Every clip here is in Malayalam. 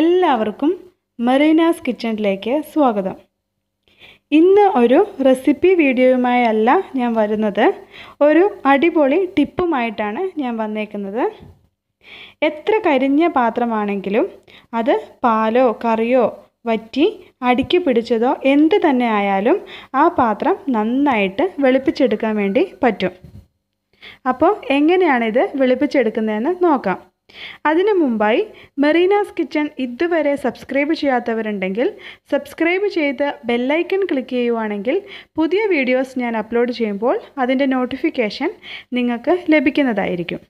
എല്ലാവർക്കും മെറീനാസ് കിച്ചണിലേക്ക് സ്വാഗതം. ഇന്ന് ഒരു റെസിപ്പി വീഡിയോയുമായല്ല ഞാൻ വരുന്നത്. ഒരു അടിപൊളി ടിപ്പുമായിട്ടാണ് ഞാൻ വന്നേക്കുന്നത്. എത്ര കരിഞ്ഞ പാത്രമാണെങ്കിലും അത് പാലോ കറിയോ വറ്റി അടുക്കി പിടിച്ചതോ എന്ത് തന്നെ ആയാലും ആ പാത്രം നന്നായിട്ട് വെളുപ്പിച്ചെടുക്കാൻ വേണ്ടി പറ്റും. അപ്പോൾ എങ്ങനെയാണിത് വെളുപ്പിച്ചെടുക്കുന്നതെന്ന് നോക്കാം. അതിനു മുമ്പായി മെറീനാസ് കിച്ചൺ ഇതുവരെ സബ്സ്ക്രൈബ് ചെയ്യാത്തവരുണ്ടെങ്കിൽ സബ്സ്ക്രൈബ് ചെയ്ത് ബെല്ലൈക്കൺ ക്ലിക്ക് ചെയ്യുവാണെങ്കിൽ പുതിയ വീഡിയോസ് ഞാൻ അപ്ലോഡ് ചെയ്യുമ്പോൾ അതിന്റെ നോട്ടിഫിക്കേഷൻ നിങ്ങൾക്ക് ലഭിക്കുന്നതായിരിക്കും.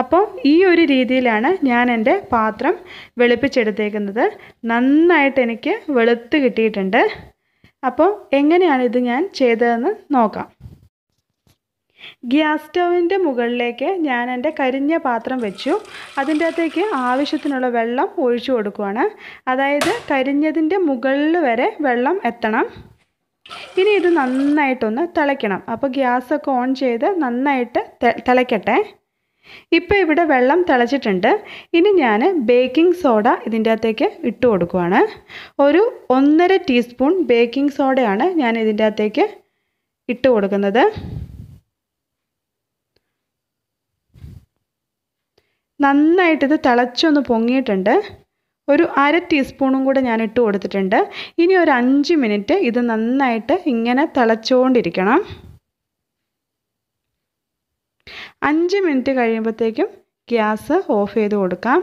അപ്പോൾ ഈ ഒരു രീതിയിലാണ് ഞാൻ എന്റെ പാത്രം വെളുപ്പിച്ചെടുത്തേക്കുന്നത്. നന്നായിട്ട് എനിക്ക് വെളുത്ത് കിട്ടിയിട്ടുണ്ട്. അപ്പോൾ എങ്ങനെയാണ് ഇത് ഞാൻ ചെയ്തതെന്ന് നോക്കാം. ഗ്യാസ് സ്റ്റൗവിന്റെ മുകളിലേക്ക് ഞാൻ എന്റെ കരിഞ്ഞ പാത്രം വെച്ചു. അതിന്റെ അകത്തേക്ക് ആവശ്യത്തിനുള്ള വെള്ളം ഒഴിച്ചു കൊടുക്കുവാണ്. അതായത് കരിഞ്ഞതിന്റെ മുകളിൽ വരെ വെള്ളം എത്തണം. ഇനി ഇത് നന്നായിട്ടൊന്ന് തിളയ്ക്കണം. അപ്പോൾ ഗ്യാസൊക്കെ ഓൺ ചെയ്ത് നന്നായിട്ട് തിളയ്ക്കട്ടെ. ഇപ്പോൾ ഇവിടെ വെള്ളം തിളച്ചിട്ടുണ്ട്. ഇനി ഞാൻ ബേക്കിംഗ് സോഡ ഇതിന്റെ അകത്തേക്ക് ഇട്ട് കൊടുക്കുവാണ്. ഒരു ഒന്നര ടീസ്പൂൺ ബേക്കിംഗ് സോഡയാണ് ഞാൻ ഇതിന്റെ അകത്തേക്ക് ഇട്ട് കൊടുക്കുന്നത്. നന്നായിട്ടിത് തിളച്ചൊന്ന് പൊങ്ങിയിട്ടുണ്ട്. ഒരു അര ടീസ്പൂണും കൂടെ ഞാൻ ഇട്ട് കൊടുത്തിട്ടുണ്ട്. ഇനി ഒരു അഞ്ച് മിനിറ്റ് ഇത് നന്നായിട്ട് ഇങ്ങനെ തിളച്ചുകൊണ്ടിരിക്കണം അഞ്ച് മിനിറ്റ് കഴിയുമ്പോഴത്തേക്കും ഗ്യാസ് ഓഫ് ചെയ്ത് കൊടുക്കാം.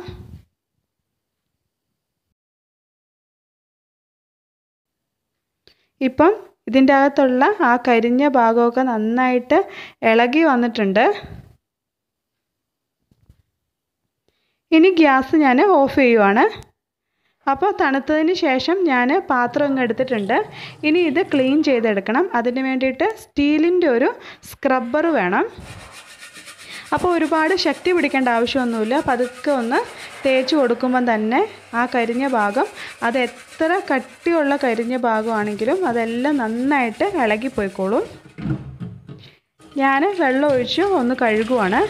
ഇപ്പം ഇതിന്റെ അകത്തുള്ള ആ കരിഞ്ഞ ഭാഗമൊക്കെ നന്നായിട്ട് ഇളകി വന്നിട്ടുണ്ട്. ഇനി ഗ്യാസ് ഞാൻ ഓഫ് ചെയ്യുവാണ്. അപ്പോൾ തണുത്തതിന് ശേഷം ഞാൻ പാത്രം ഇങ്ങ് എടുത്തിട്ടുണ്ട്. ഇനി ഇത് ക്ലീൻ ചെയ്തെടുക്കണം. അതിന് വേണ്ടിയിട്ട് സ്റ്റീലിന്റെ ഒരു സ്ക്രബ്ബർ വേണം. അപ്പോൾ ഒരുപാട് ശക്തി പിടിക്കേണ്ട ആവശ്യമൊന്നുമില്ല. പതുക്കെ ഒന്ന് തേച്ച് കൊടുക്കുമ്പം തന്നെ ആ കരിഞ്ഞ ഭാഗം അത് എത്ര കട്ടിയുള്ള കരിഞ്ഞ ഭാഗമാണെങ്കിലും അതെല്ലാം നന്നായിട്ട് ഇളകിപ്പോയിക്കോളും. ഞാൻ വെള്ളം ഒഴിച്ച് ഒന്ന് കഴുകുവാണ്.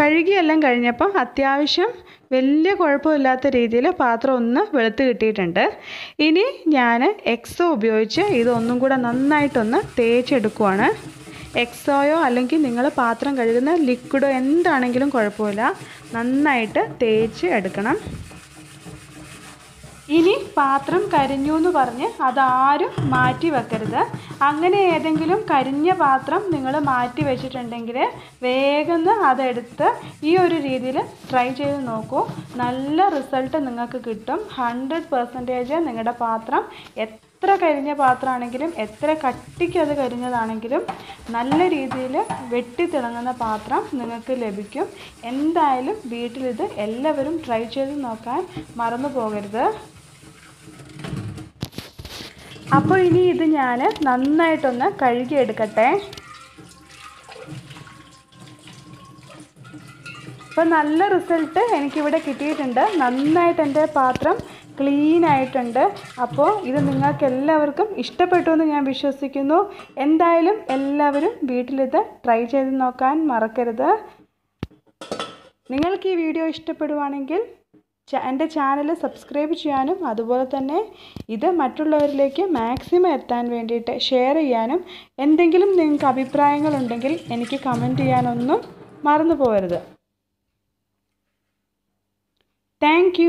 കഴുകിയെല്ലാം കഴിഞ്ഞപ്പം അത്യാവശ്യം വലിയ കുഴപ്പമില്ലാത്ത രീതിയിൽ പാത്രം ഒന്ന് വെളുത്ത് കിട്ടിയിട്ടുണ്ട്. ഇനി ഞാൻ എക്സോ ഉപയോഗിച്ച് ഇതൊന്നും കൂടെ നന്നായിട്ടൊന്ന് തേച്ചെടുക്കുവാണ്. എക്സോയോ അല്ലെങ്കിൽ നിങ്ങൾ പാത്രം കഴുകുന്ന ലിക്വിഡോ എന്താണെങ്കിലും കുഴപ്പമില്ല. നന്നായിട്ട് തേച്ച് എടുക്കണം. ഇനി പാത്രം കരിഞ്ഞു എന്ന് പറഞ്ഞ് അതാരും മാറ്റി വെക്കരുത്. അങ്ങനെ ഏതെങ്കിലും കരിഞ്ഞ പാത്രം നിങ്ങൾ മാറ്റി വെച്ചിട്ടുണ്ടെങ്കിൽ വേഗം അതെടുത്ത് ഈ ഒരു രീതിയിൽ ട്രൈ ചെയ്ത് നോക്കൂ. നല്ല റിസൾട്ട് നിങ്ങൾക്ക് കിട്ടും. ഹൺഡ്രഡ് പെർസെന്റേജ് നിങ്ങളുടെ പാത്രം എത്ര കരിഞ്ഞ പാത്രമാണെങ്കിലും എത്ര കട്ടിക്ക് അത് കരിഞ്ഞതാണെങ്കിലും നല്ല രീതിയിൽ വെട്ടിത്തിളങ്ങുന്ന പാത്രം നിങ്ങൾക്ക് ലഭിക്കും. എന്തായാലും വീട്ടിലിത് എല്ലാവരും ട്രൈ ചെയ്ത് നോക്കാൻ മറന്നു പോകരുത്. അപ്പോൾ ഇനി ഇത് ഞാൻ നന്നായിട്ടൊന്ന് കഴുകിയെടുക്കട്ടെ. അപ്പോൾ നല്ല റിസൾട്ട് എനിക്കിവിടെ കിട്ടിയിട്ടുണ്ട്. നന്നായിട്ട് എന്റെ പാത്രം ക്ലീൻ ആയിട്ടുണ്ട്. അപ്പോൾ ഇത് നിങ്ങൾക്ക് എല്ലാവർക്കും ഇഷ്ടപ്പെട്ടു എന്ന് ഞാൻ വിശ്വസിക്കുന്നു. എന്തായാലും എല്ലാവരും വീട്ടിലിത് ട്രൈ ചെയ്ത് നോക്കാൻ മറക്കരുത്. നിങ്ങൾക്ക് ഈ വീഡിയോ ഇഷ്ടപ്പെടുവാണെങ്കിൽ എന്റെ ചാനൽ സബ്സ്ക്രൈബ് ചെയ്യാനും അതുപോലെ തന്നെ ഇത് മറ്റുള്ളവരിലേക്ക് മാക്സിമം എത്താൻ വേണ്ടിയിട്ട് ഷെയർ ചെയ്യാനും എന്തെങ്കിലും നിങ്ങൾക്ക് അഭിപ്രായങ്ങളുണ്ടെങ്കിൽ എനിക്ക് കമന്റ് ചെയ്യാനൊന്നും മറന്നു പോകരുത്. താങ്ക്